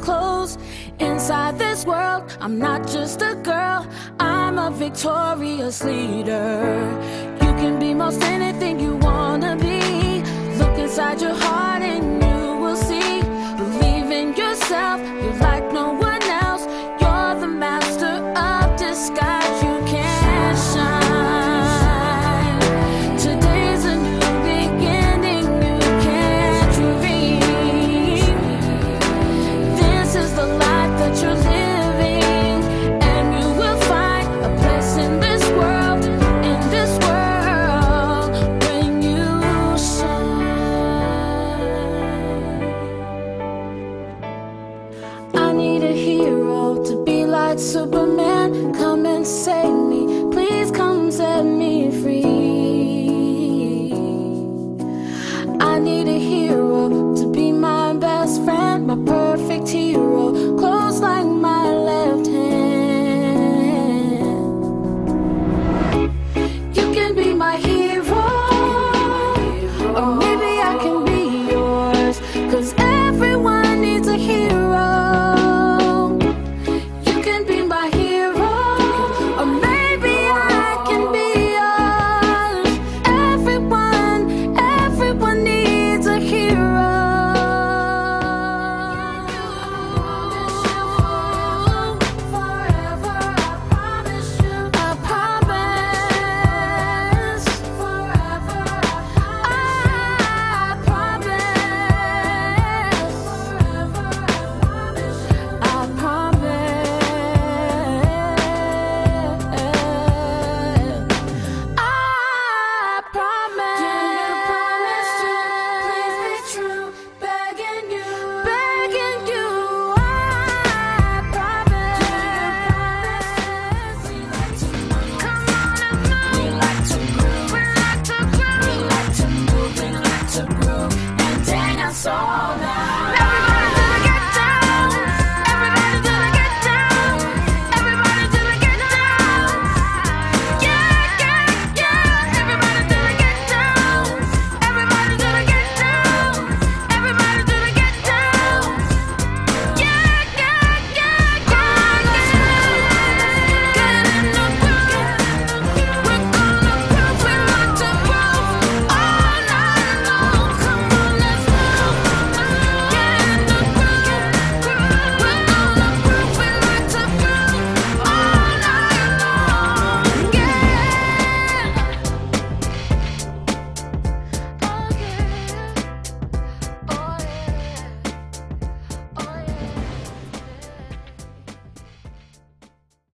clothes. Inside this world, I'm not just a girl, I'm a victorious leader. You can be most anything you wanna be. Look inside your heart and to be like Superman. Come and save me, please come set me free. I need a hero to be my best friend, my perfect hero, close like my left hand. You can be my hero.